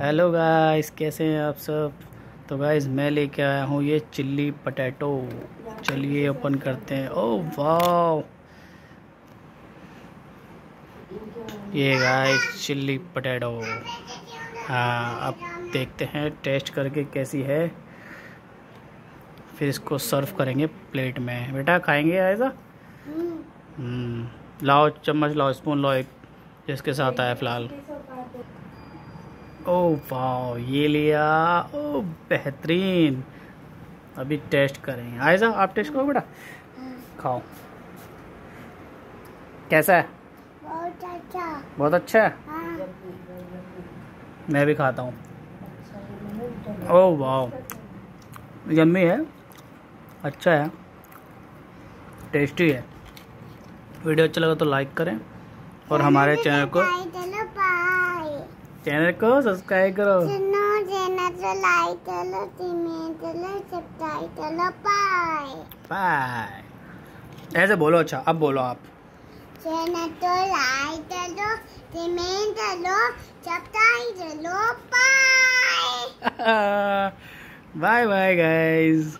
Hello guys कैसे हैं आप सब? तो गाइस मैं लेके आया हूँ ये चिल्ली पटैटो चलिए ओपन करते हैं। ओ वाह ये गाइस चिल्ली पटैटो हाँ अब देखते हैं टेस्ट करके कैसी है। फिर इसको सर्व करेंगे प्लेट में। बेटा खाएँगे ऐसा? हम्म, लाओ चम्मच लाओ स्पून लाओ एक जिसके साथ आया फ़िलहाल। ओ वाह ये लिया। ओ बेहतरीन। अभी टेस्ट करेंगे आयजा आप टेस्ट करो बेटा। खाओ। कैसा है? बहुत अच्छा। बहुत अच्छा है? हाँ। मैं भी खाता हूँ। ओ वाह यम्मी है। अच्छा है। टेस्टी है। वीडियो अच्छा लगा तो लाइक करें और हमारे चैनल को चैनल को सब्सक्राइब करो। चैनल को लाइक चलो बाय बाय ऐसे बोलो अच्छा अब बोलो आप। चैनल को लाइक चलो सीमेंट चलो सब्सक्राइब चलो बाय बाय बाय गाइस